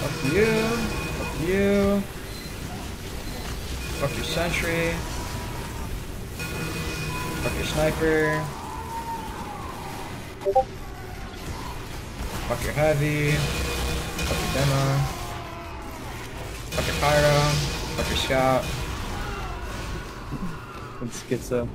Fuck you. Fuck you. Fuck your sentry. Fuck your sniper. Fuck your heavy. Fuck your demo. Fuck your pyro. Fuck your scout. And schizo.